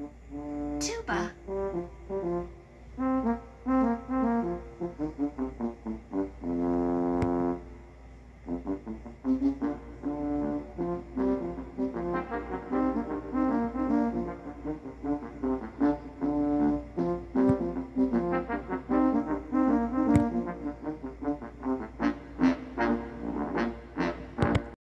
Mm-hmm.